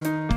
you